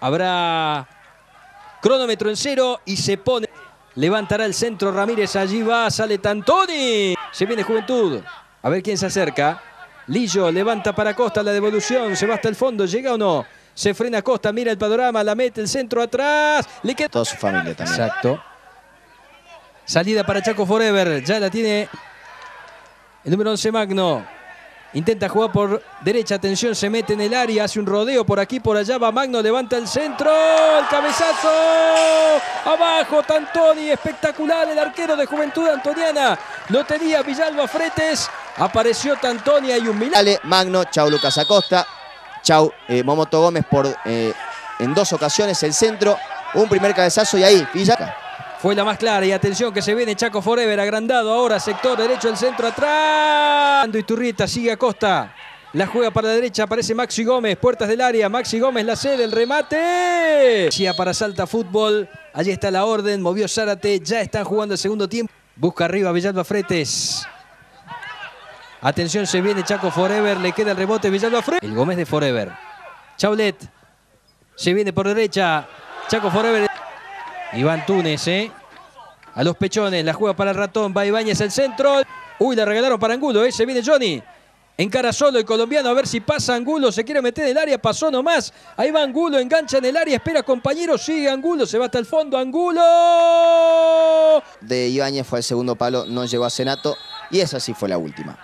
Habrá cronómetro en cero y se pone. Levantará el centro Ramírez, allí va, sale Tantoni. Se viene Juventud. A ver quién se acerca. Lillo levanta para Costa la devolución, se va hasta el fondo, llega o no. Se frena Costa, mira el panorama, la mete el centro atrás. Le queda... Toda su familia también. Exacto. Salida para Chaco Forever, ya la tiene el número 11 Magno. Intenta jugar por derecha, atención, se mete en el área, hace un rodeo por aquí, por allá, va Magno, levanta el centro, el cabezazo, abajo Tantoni, espectacular el arquero de Juventud Antoniana, lo tenía Villalba Fretes, apareció Tantoni, hay un milagro. Magno, chau Lucas Acosta, chau eh, Momoto Gómez por eh, en dos ocasiones el centro, un primer cabezazo y ahí, Villa. Fue la más clara y atención que se viene Chaco Forever agrandado ahora, sector derecho del centro atrás. Iturrieta sigue Acosta. La juega para la derecha, aparece Maxi Gómez, puertas del área, Maxi Gómez la sede, el remate. para Salta Fútbol, allí está la orden, movió Zárate, ya están jugando el segundo tiempo. Busca arriba Villalba Fretes. Atención, se viene Chaco Forever, le queda el rebote Villalba Fretes. El Gómez de Forever. Chaulet, se viene por derecha, Chaco Forever. Iván Túnez, ¿eh? A los pechones, la juega para el ratón, va Ibáñez el centro. Uy, la regalaron para Angulo, ¿eh? Viene Johnny. Encara solo el colombiano a ver si pasa Angulo, se quiere meter en el área, pasó nomás. Ahí va Angulo, engancha en el área, espera compañero, sigue Angulo, se va hasta el fondo, Angulo. De Ibáñez fue el segundo palo, no llegó a Senato y esa sí fue la última.